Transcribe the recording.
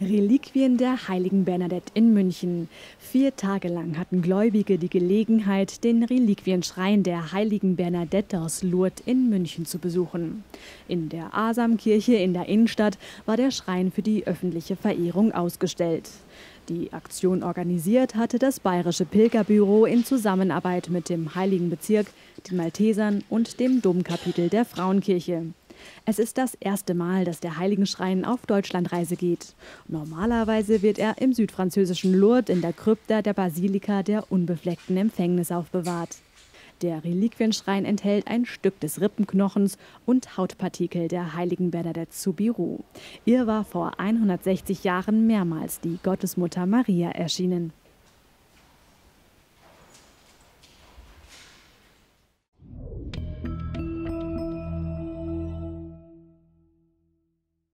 Reliquien der heiligen Bernadette in München. Vier Tage lang hatten Gläubige die Gelegenheit, den Reliquienschrein der heiligen Bernadette aus Lourdes in München zu besuchen. In der Asamkirche in der Innenstadt war der Schrein für die öffentliche Verehrung ausgestellt. Die Aktion organisiert hatte das Bayerische Pilgerbüro in Zusammenarbeit mit dem Heiligen Bezirk, den Maltesern und dem Domkapitel der Frauenkirche. Es ist das erste Mal, dass der Heiligenschrein auf Deutschlandreise geht. Normalerweise wird er im südfranzösischen Lourdes in der Krypta der Basilika der unbefleckten Empfängnis aufbewahrt. Der Reliquienschrein enthält ein Stück des Rippenknochens und Hautpartikel der heiligen Bernadette Soubirous. Ihr war vor 160 Jahren mehrmals die Gottesmutter Maria erschienen.